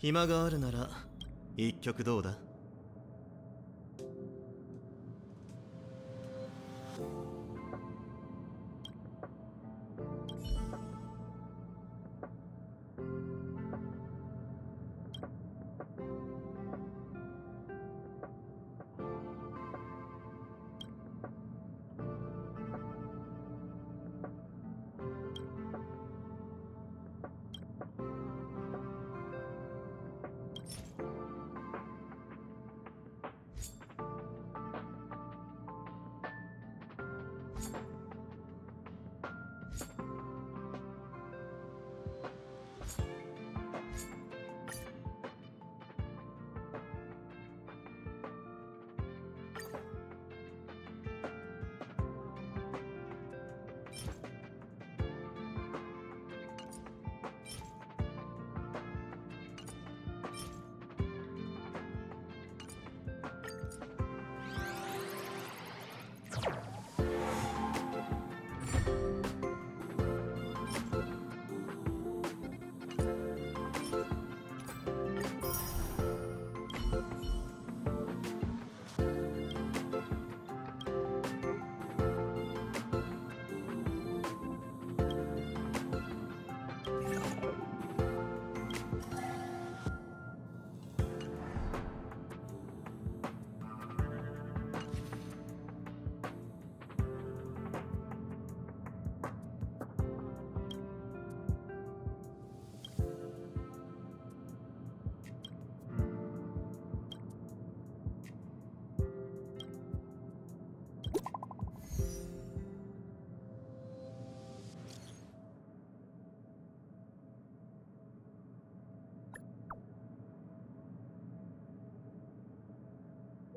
暇があるなら一曲どうだ？